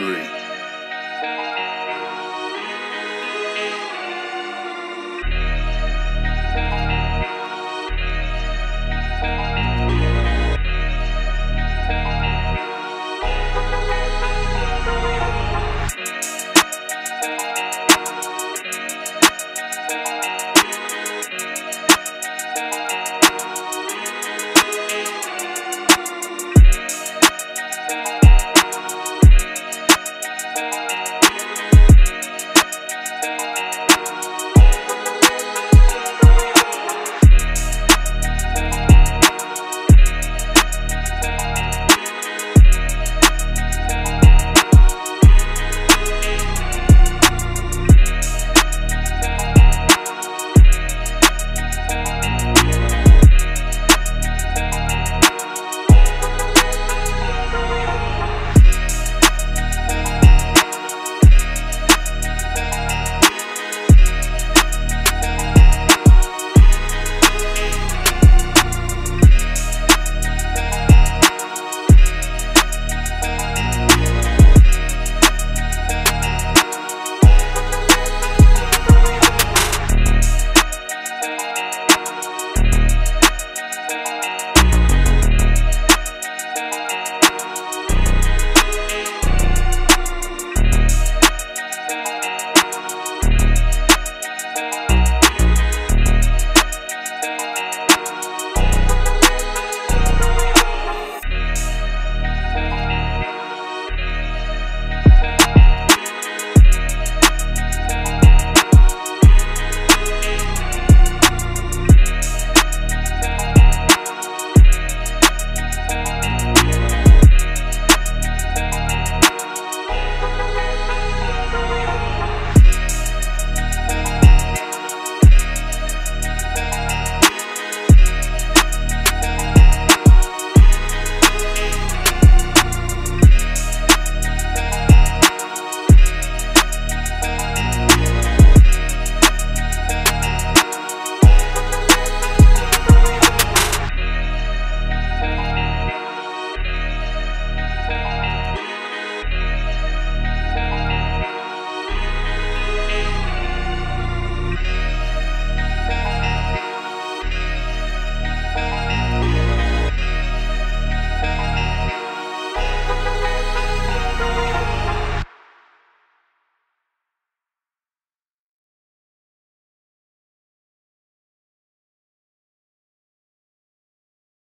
free.